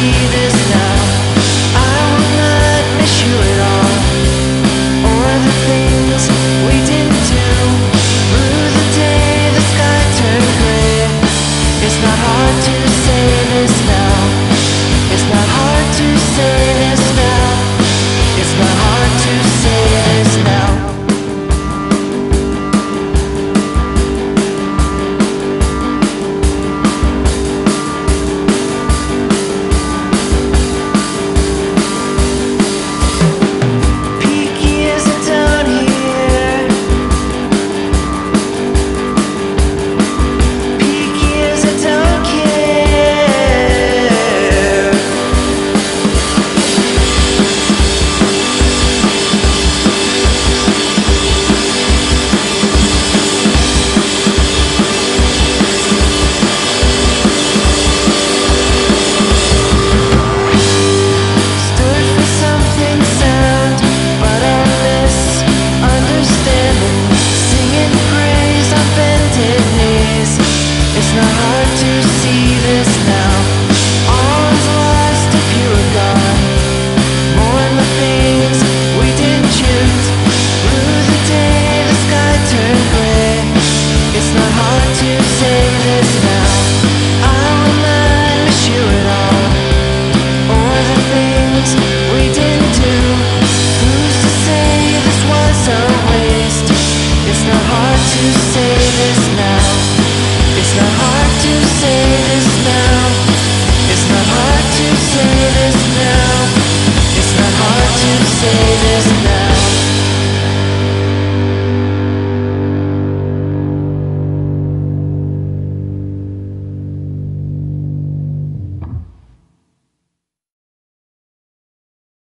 see this